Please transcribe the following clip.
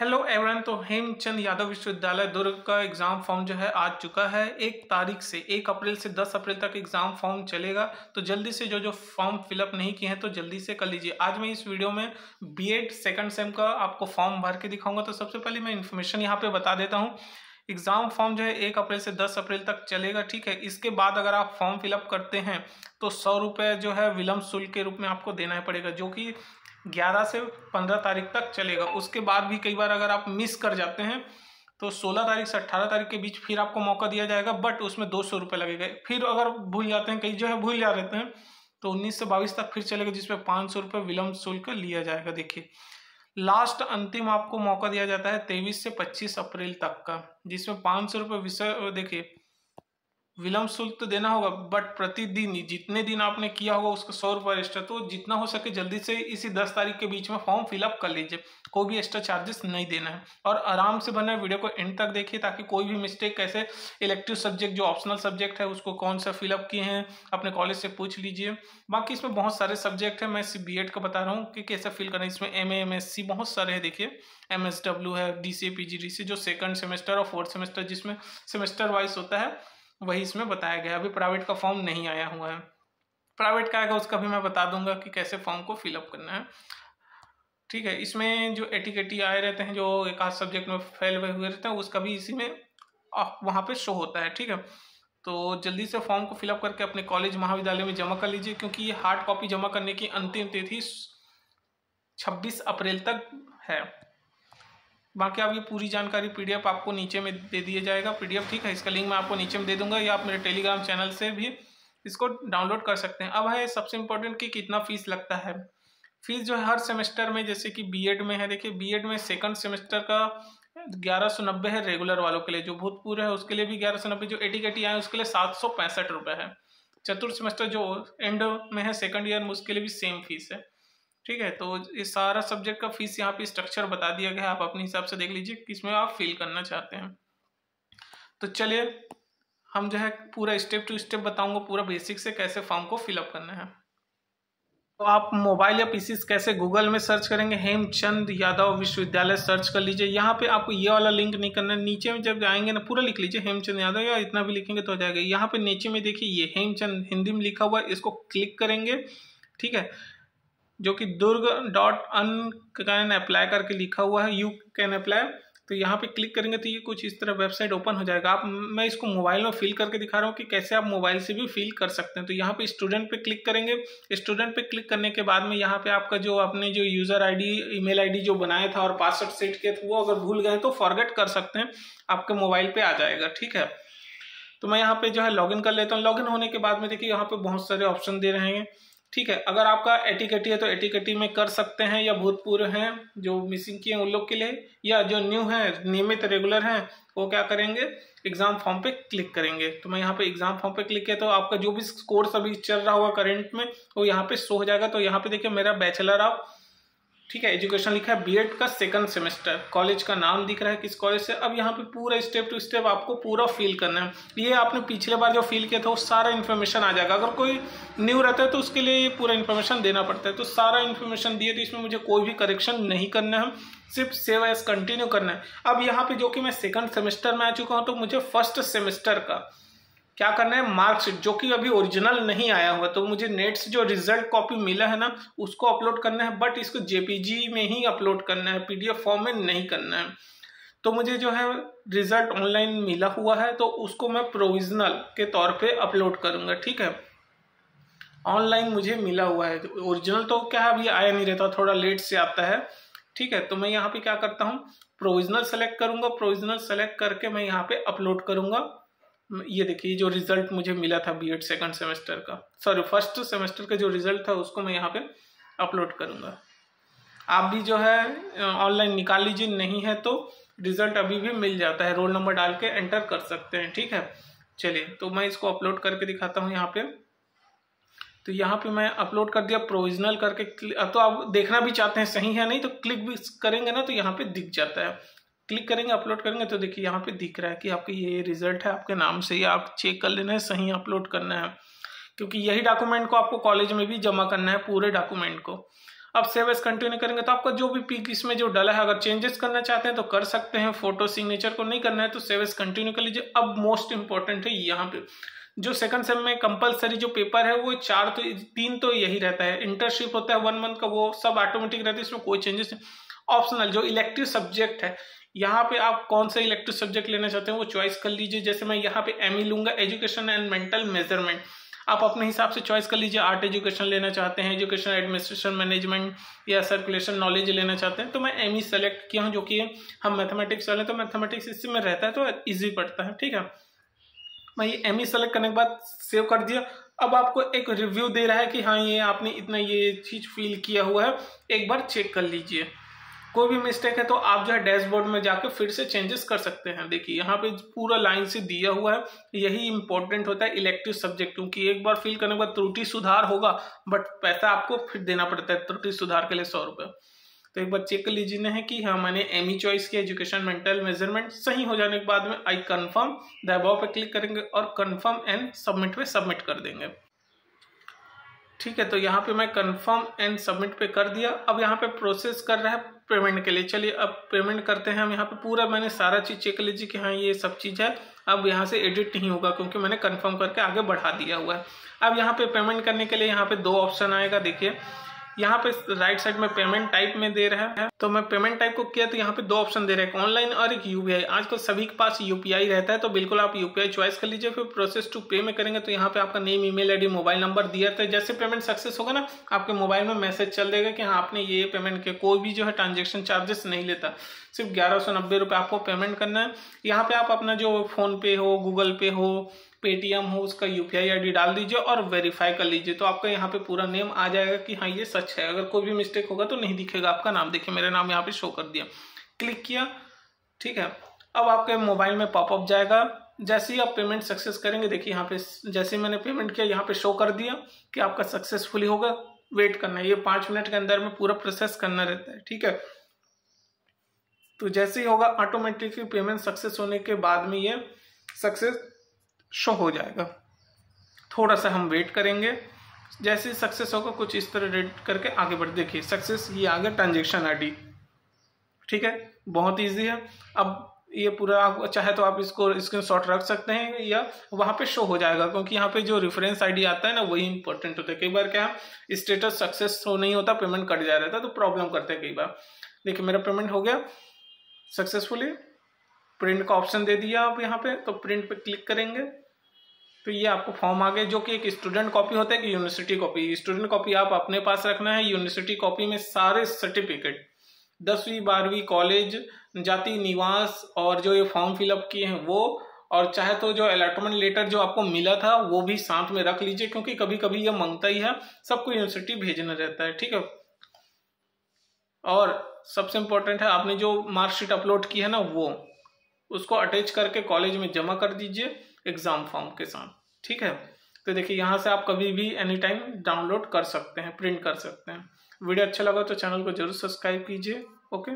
Hello एवरन तो हेमचंद यादव विश्वविद्यालय दुर्ग का एग्ज़ाम फॉर्म जो है आ चुका है। एक तारीख से, एक अप्रैल से दस अप्रैल तक एग्ज़ाम फॉर्म चलेगा। तो जल्दी से जो जो फॉर्म फिलअप नहीं किए हैं तो जल्दी से कर लीजिए। आज मैं इस वीडियो में बीएड सेकंड सेम का आपको फॉर्म भर के दिखाऊँगा। तो सबसे पहले मैं इन्फॉर्मेशन यहाँ पर बता देता हूँ। एग्ज़ाम फॉर्म जो है एक अप्रैल से दस अप्रैल तक चलेगा, ठीक है? इसके बाद अगर आप फॉर्म फिलअप करते हैं तो सौ रुपये जो है विलम्ब शुल्क के रूप में आपको देना पड़ेगा, जो कि ग्यारह से पंद्रह तारीख तक चलेगा। उसके बाद भी कई बार अगर आप मिस कर जाते हैं तो सोलह तारीख से अट्ठारह तारीख के बीच फिर आपको मौका दिया जाएगा बट उसमें दो सौ रुपये लगेगा। फिर अगर भूल जाते हैं, कई जो है भूल जा रहते हैं तो उन्नीस से बाईस तक फिर चलेगा, जिसमें पाँच सौ रुपये विलम्ब शुल्क लिया जाएगा। देखिए लास्ट अंतिम आपको मौका दिया जाता है तेईस से पच्चीस अप्रैल तक का, जिसमें पाँच सौ रुपये विषय, देखिए विलम्ब शुल्क तो देना होगा बट प्रतिदिन, जितने दिन आपने किया होगा उसका सौ रुपये एक्स्ट्रा तो जितना हो सके जल्दी से इसी दस तारीख के बीच में फॉर्म फिलअप कर लीजिए। कोई भी एक्स्ट्रा चार्जेस नहीं देना है। और आराम से बना वीडियो को एंड तक देखिए, ताकि कोई भी मिस्टेक कैसे इलेक्टिव सब्जेक्ट जो ऑप्शनल सब्जेक्ट है, उसको कौन सा फिलअप किए हैं, अपने कॉलेज से पूछ लीजिए। बाकी इसमें बहुत सारे सब्जेक्ट है, मैं सिर्फ़ बी का बता रहा हूँ कि कैसे फिल करना है। इसमें एम एम एस सी बहुत सारे हैं, देखिए। एम एस डब्ल्यू है D C P G D C जो सेकंड सेमेस्टर और फोर्थ सेमेस्टर जिसमें सेमेस्टर वाइज होता है। वही इसमें बताया गया अभी प्राइवेट का फॉर्म नहीं आया हुआ है। प्राइवेट का आएगा, उसका भी मैं बता दूँगा कि कैसे फॉर्म को फिलअप करना है। ठीक है, इसमें जो एटी केटी आए रहते हैं, जो एक आध सब्जेक्ट में फेल हुए रहते हैं, उसका भी इसी में वहाँ पे शो होता है। ठीक है तो जल्दी से फॉर्म को फिलअप करके अपने कॉलेज महाविद्यालय में जमा कर लीजिए, क्योंकि ये हार्ड कॉपी जमा करने की अंतिम तिथि 26 अप्रैल तक है। बाकी आप ये पूरी जानकारी पीडीएफ आपको नीचे में दे दिया जाएगा। पीडीएफ ठीक है, इसका लिंक मैं आपको नीचे में दे दूँगा। या आप मेरे टेलीग्राम चैनल से भी इसको डाउनलोड कर सकते हैं। अब है, सबसे इम्पोर्टेंट कि कितना फ़ीस लगता है। फ़ीस जो है, हर सेमेस्टर में, जैसे कि बीएड में है, देखिए बीएड में सेकंड सेमेस्टर का ग्यारह सौ नब्बे है रेगुलर वालों के लिए। जो भूतपूर्व है, उसके लिए भी ग्यारह सौ नब्बे, जो एटी केटी आए, उसके लिए सात सौ पैंसठ रुपये है। चतुर्थ सेमेस्टर जो एंड में है सेकंड ईयर में, उसके लिए भी सेम फ़ीस है। ठीक है? तो ये सारा सब्जेक्ट का फ़ीस यहाँ पे स्ट्रक्चर बता दिया गया है। आप अपने हिसाब से देख लीजिए किसमें आप फिल करना चाहते हैं। तो चलिए, हम जो है पूरा स्टेप टू स्टेप बताऊँगा पूरा बेसिक से कैसे फॉर्म को फिलअप करना है। तो आप मोबाइल या पीसी कैसे गूगल में सर्च करेंगे हेमचंद यादव विश्वविद्यालय सर्च कर लीजिए। यहाँ पे आपको ये वाला लिंक नहीं करना है। नीचे में जब आएँगे ना, पूरा लिख लीजिए हेमचंद यादव या इतना भी लिखेंगे तो हो जाएगा। यहाँ पे नीचे में देखिए ये हेमचंद हिंदी में लिखा हुआ है, इसको क्लिक करेंगे। ठीक है? जो कि Durg dot u can apply करके लिखा हुआ है, यू कैन अप्लाई। तो यहाँ पे क्लिक करेंगे तो ये कुछ इस तरह वेबसाइट ओपन हो जाएगा। आप, मैं इसको मोबाइल में फिल करके दिखा रहा हूँ कि कैसे आप मोबाइल से भी फिल कर सकते हैं। तो यहाँ पे स्टूडेंट पे क्लिक करेंगे। स्टूडेंट पे क्लिक करने के बाद में यहाँ पे आपका जो आपने जो यूज़र आईडी, ईमेल आईडी जो बनाया था और पासवर्ड सेट किया था, वो अगर भूल गए तो फॉरगेट कर सकते हैं। आपके मोबाइल पर आ जाएगा, ठीक है? तो मैं यहाँ पे जो है लॉगिन कर लेता हूँ। लॉगिन होने के बाद में देखिए यहाँ पे बहुत सारे ऑप्शन दे रहे हैं। ठीक है, अगर आपका एटिकटी है तो एटिकटी में कर सकते हैं, या भूतपूर्व हैं, जो मिसिंग किए हैं उन लोग के लिए, या जो न्यू हैं, नियमित रेगुलर हैं, वो क्या करेंगे? एग्ज़ाम फॉर्म पे क्लिक करेंगे। तो मैं यहाँ पे एग्ज़ाम फॉर्म पे क्लिक किया तो आपका जो भी कोर्स अभी चल रहा होगा करेंट में, वो यहाँ पे शो हो जाएगा। तो यहाँ पे देखिए मेरा बैचलर ऑफ़ ठीक है एजुकेशन लिखा है बीएड का सेकंड सेमेस्टर कॉलेज का नाम दिख रहा है किस कॉलेज से? अब यहाँ पे पूरा स्टेप टू स्टेप आपको पूरा फिल करना है। ये आपने पिछले बार जो फिल किया था, वो सारा इन्फॉर्मेशन आ जाएगा। अगर कोई न्यू रहता है तो उसके लिए ये पूरा इन्फॉर्मेशन देना पड़ता है। तो सारा इन्फॉर्मेशन दिए तो इसमें मुझे कोई भी करेक्शन नहीं करना है। सिर्फ़ सेव एस कंटिन्यू करना है। अब यहाँ पे जो कि मैं सेकंड सेमेस्टर में आ चुका हूँ तो मुझे फ़र्स्ट सेमेस्टर का क्या करना है? मार्कशीट जो कि अभी ओरिजिनल नहीं आया हुआ तो मुझे नेट से जो रिज़ल्ट कॉपी मिला है ना, उसको अपलोड करना है बट इसको जेपीजी में ही अपलोड करना है पीडीएफ फॉर्म में नहीं करना है। तो मुझे जो है रिज़ल्ट ऑनलाइन मिला हुआ है तो उसको मैं प्रोविजनल के तौर पे अपलोड करूँगा, ठीक है? ऑनलाइन मुझे मिला हुआ है ओरिजिनल तो क्या है, अभी आया नहीं रहता, थोड़ा लेट से आता है, ठीक है? तो मैं यहाँ पे क्या करता हूँ प्रोविजनल सेलेक्ट करूँगा प्रोविजनल सेलेक्ट करके मैं यहाँ पे अपलोड करूँगा। ये देखिए, जो रिज़ल्ट मुझे मिला था बीएड सेकंड सेमेस्टर का। सॉरी फ़र्स्ट सेमेस्टर का जो रिज़ल्ट था, उसको मैं यहाँ पे अपलोड करूँगा। आप भी जो है ऑनलाइन निकाल लीजिए, नहीं है तो रिज़ल्ट अभी भी मिल जाता है। रोल नंबर डाल के एंटर कर सकते हैं, ठीक है? चलिए तो मैं इसको अपलोड करके दिखाता हूँ यहाँ पे। तो यहाँ पे मैं अपलोड कर दिया प्रोविजनल करके तो आप देखना भी चाहते हैं, सही है, नहीं तो क्लिक भी करेंगे ना तो यहाँ पे दिख जाता है। क्लिक करेंगे, अपलोड करेंगे तो देखिए यहाँ पे दिख रहा है कि आपके ये रिज़ल्ट है, आपके नाम से ही आप चेक कर लेना है, सही अपलोड करना है। क्योंकि यही डॉक्यूमेंट को आपको कॉलेज में भी जमा करना है, पूरे डॉक्यूमेंट को। अब सेव एस कंटिन्यू करेंगे तो आपका जो भी पिक इसमें जो डला है, अगर चेंजेस करना चाहते हैं तो कर सकते हैं। फ़ोटो सिग्नेचर को नहीं करना है तो सेव एस कंटिन्यू कर लीजिए। अब मोस्ट इंपॉर्टेंट है यहाँ पे। जो सेकंड सेम में कंपलसरी जो पेपर है, वो चार तो तीन तो यही रहता है। इंटर्नशिप होता है वन मंथ का, वो सब ऑटोमेटिक रहता है, इसमें कोई चेंजेस नहीं। ऑप्शनल जो इलेक्टिव सब्जेक्ट है यहाँ पे आप कौन सा इलेक्टिव सब्जेक्ट लेना चाहते हैं, वो चॉइस कर लीजिए। जैसे मैं यहाँ पे एम ई लूँगा एजुकेशन एंड मेंटल मेज़रमेंट आप अपने हिसाब से चॉइस कर लीजिए आर्ट एजुकेशन लेना चाहते हैं एजुकेशन एडमिनिस्ट्रेशन मैनेजमेंट या सर्कुलेशन नॉलेज लेना चाहते हैं तो मैं एम ई सेलेक्ट किया हूँ, जो कि हम मैथमेटिक्स वाले तो मैथमेटिक्स इससे में रहता है तो ईजी पड़ता है, ठीक है? मैं ये एम ई सेलेक्ट करने के बाद सेव कर दिया। अब आपको एक रिव्यू दे रहा है कि हाँ ये आपने इतना ये चीज़ फील किया हुआ है, एक बार चेक कर लीजिए। कोई भी मिस्टेक है तो आप जो है डैशबोर्ड में जाकर फिर से चेंजेस कर सकते हैं। देखिए, यहाँ पे पूरा लाइन से दिया हुआ है, यही इंपॉर्टेंट होता है इलेक्टिव सब्जेक्ट क्योंकि एक बार फिल करने के बाद त्रुटि सुधार होगा बट पैसा आपको फिर देना पड़ता है, त्रुटि सुधार के लिए सौ रुपये तो एक बार चेक कर लीजिए ना कि हाँ मैंने एम ई चॉइस किया एजुकेशन मेंटल मेज़रमेंट सही हो जाने के बाद में आई कन्फर्म दबाव पे क्लिक करेंगे और कन्फर्म एंड सबमिट पे सबमिट कर देंगे। ठीक है तो यहाँ पे मैं कंफर्म एंड सबमिट पे कर दिया। अब यहाँ पे प्रोसेस कर रहा है पेमेंट के लिए। चलिए, अब पेमेंट करते हैं। हम यहाँ पे पूरा मैंने सारा चीज़ चेक लीजिए कि हाँ ये सब चीज़ है। अब यहाँ से एडिट नहीं होगा क्योंकि मैंने कंफर्म करके आगे बढ़ा दिया हुआ है। अब यहाँ पे पेमेंट करने के लिए यहाँ पे दो ऑप्शन आएगा। देखिए यहाँ पे राइट साइड में पेमेंट टाइप में दे रहा है। तो मैं पेमेंट टाइप को किया तो यहाँ पे दो ऑप्शन दे रहे हैं ऑनलाइन और एक यूपीआई आजकल सभी के पास यूपीआई रहता है तो बिल्कुल आप यूपीआई चॉइस कर लीजिए, फिर प्रोसेस टू पे में करेंगे तो यहाँ पे आपका name email ID mobile number दिया था जैसे पेमेंट सक्सेस होगा ना, आपके मोबाइल में मैसेज चल देगा कि हाँ आपने ये पेमेंट किया। कोई भी जो है ट्रांजेक्शन चार्जेस नहीं लेता। सिर्फ़ ग्यारह सौ नब्बे रुपये आपको पेमेंट करना है। यहाँ पे आप अपना जो फ़ोन पे हो गूगल पे हो पेटीएम हो, उसका यूपीआई आईडी डाल दीजिए और वेरीफाई कर लीजिए। तो आपका यहाँ पे पूरा नेम आ जाएगा कि हाँ ये सच है। अगर कोई भी मिस्टेक होगा तो नहीं दिखेगा आपका नाम। देखिए, मेरा नाम यहाँ पे शो कर दिया। क्लिक किया। ठीक है। अब आपके मोबाइल में पॉपअप जाएगा। जैसे ही आप पेमेंट सक्सेस करेंगे, देखिए यहाँ पे जैसे मैंने पेमेंट किया, यहाँ पे शो कर दिया कि आपका सक्सेसफुली होगा। वेट करना है। ये पाँच मिनट के अंदर में पूरा प्रोसेस करना रहता है। ठीक है। तो जैसे ही होगा ऑटोमेटिकली पेमेंट सक्सेस होने के बाद में ये सक्सेस शो हो जाएगा। थोड़ा सा हम वेट करेंगे। जैसे सक्सेस होगा, कुछ इस तरह रेड करके आगे बढ़, देखिए सक्सेस ये आ गया ट्रांजेक्शन आईडी ठीक है? बहुत इजी है। अब ये पूरा आप चाहे तो आप इसको स्क्रीन शॉट रख सकते हैं या वहाँ पे शो हो जाएगा, क्योंकि यहाँ पे जो रेफरेंस आईडी आता है ना, वही इंपॉर्टेंट होता है। कई बार क्या स्टेटस सक्सेस शो नहीं होता पेमेंट कट जा रहा था तो प्रॉब्लम करते हैं कई बार। देखिए, मेरा पेमेंट हो गया सक्सेसफुली प्रिंट का ऑप्शन दे दिया आप यहाँ पे तो प्रिंट पे क्लिक करेंगे। तो ये आपको फॉर्म आ गया जो कि एक स्टूडेंट कॉपी होता है कि यूनिवर्सिटी कॉपी स्टूडेंट कॉपी आप अपने पास रखना है यूनिवर्सिटी कॉपी में सारे सर्टिफिकेट दसवीं, बारहवीं कॉलेज जाति, निवास, और जो ये फॉर्म फिलअप किए हैं वो, और चाहे तो जो अलॉटमेंट लेटर जो आपको मिला था, वो भी साथ में रख लीजिए, क्योंकि कभी कभी ये माँगता ही है, सबको यूनिवर्सिटी भेजना रहता है, ठीक है? और सबसे इम्पोर्टेंट है, आपने जो मार्कशीट अपलोड की है ना, वो, उसको अटैच करके कॉलेज में जमा कर दीजिए। एग्ज़ाम फॉर्म के साथ, ठीक है? तो देखिए, यहाँ से आप कभी भी एनी टाइम डाउनलोड कर सकते हैं प्रिंट कर सकते हैं। वीडियो अच्छा लगा तो चैनल को ज़रूर सब्सक्राइब कीजिए ओके